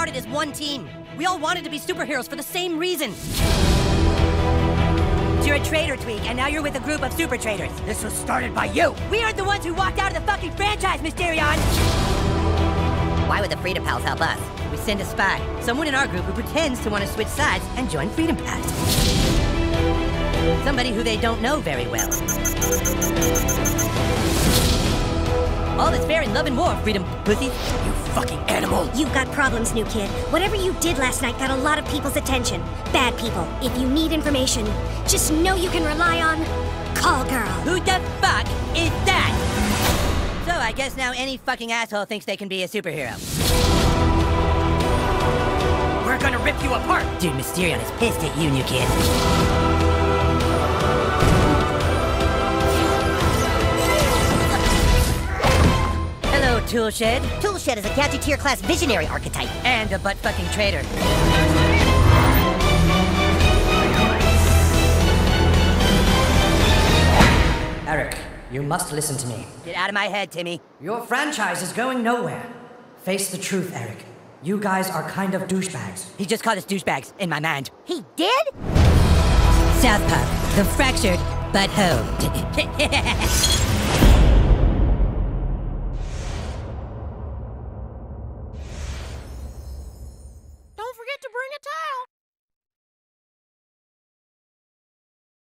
started as one team. We all wanted to be superheroes for the same reason. You're a traitor, Tweek, and now you're with a group of super traitors. This was started by you. We aren't the ones who walked out of the fucking franchise, Mysterion! Why would the Freedom Pals help us? We send a spy, someone in our group who pretends to want to switch sides and join Freedom Pals. Somebody who they don't know very well. In love and war, Freedom pussy. You fucking animal. You've got problems, new kid. Whatever you did last night got a lot of people's attention. Bad people. If you need information, just know you can rely on Call Girl. Who the fuck is that? So I guess now any fucking asshole thinks they can be a superhero. We're gonna rip you apart. Dude, Mysterion is pissed at you, new kid. Toolshed. Toolshed is a Gadgeteer class visionary archetype. And a butt fucking traitor. Eric, you must listen to me. Get out of my head, Timmy. Your franchise is going nowhere. Face the truth, Eric. You guys are kind of douchebags. He just called us douchebags in my mind. He did? South Park, the fractured but whole.